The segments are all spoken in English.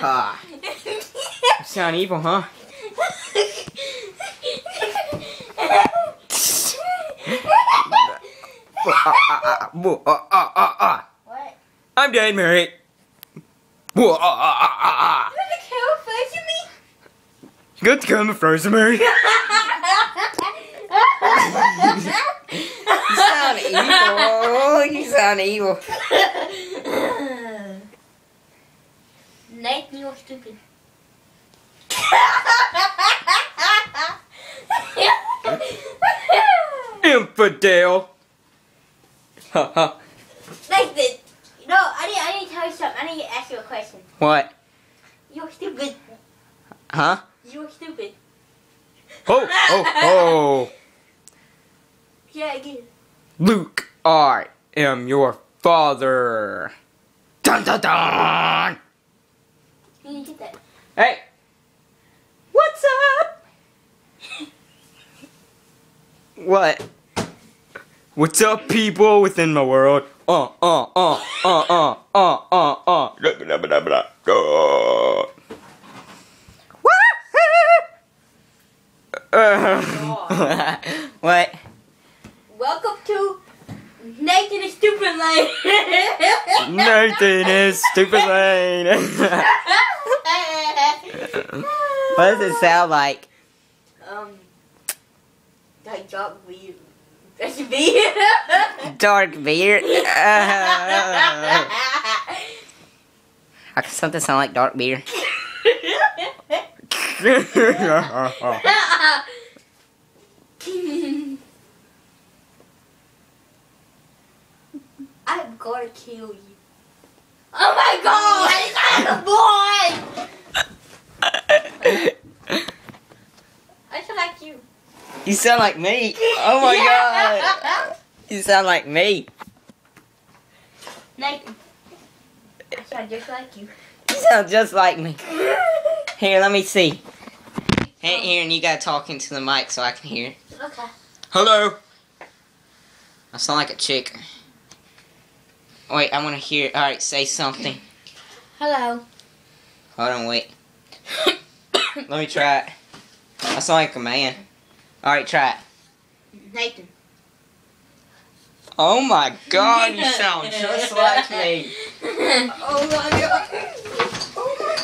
Ha. You sound evil, huh? Uh, uh, uh, uh, uh. What? I'm dead, Mary. Whoa. You want to kill first of me? You got to come first, Mary. You sound evil. You sound evil. Nathan, you're stupid. Infidel. Ha ha. Nathan, no, I need, I need to tell you something. I need to ask you a question. What? You're stupid. Huh? You're stupid. Oh, oh, oh. Yeah, again. Luke, I am your father. Dun dun dun. You get that. Hey. What's up? What? What's up, people within my world? Uh, uh, uh, uh, uh, uh, uh, uh. Blah, blah, blah, blah, blah. Uh, what? Welcome to Nathan is Stupid Lane. Nathan is stupid lane. what does it sound like? um, like dog weird. That's me. Dark beard. Uh, how can something sound like dark beer? I'm gonna kill you. Oh my god! It's a boy! I feel like you. you sound like me. Oh my god. You sound like me. Nathan. I sound just like you. You sound just like me. Here, let me see. Hey, here, and you gotta talk into the mic so I can hear. Okay. Hello. I sound like a chick. Wait, I want to hear. All right, say something. Hello. Hold on, wait. Let me try it. I sound like a man. All right, try it. Nathan. Oh my God, you sound just like me. Oh my God. Oh my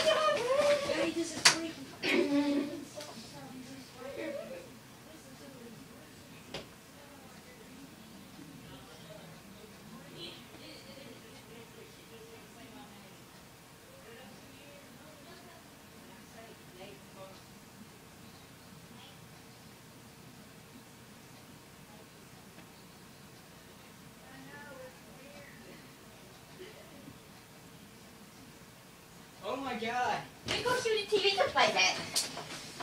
Oh my God. We go shoot the TV to play that.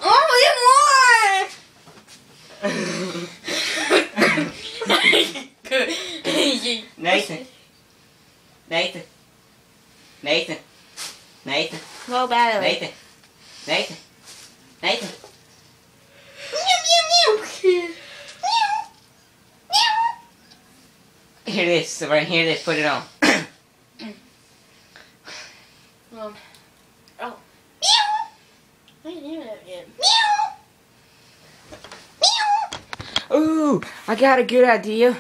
Oh, we more! Nathan. Nathan. Nathan. Nathan. Go battle. Nathan. Nathan. Nathan. Here this. So right here, this. Put it on. Um, oh. I didn't hear. Ooh, I got a good idea.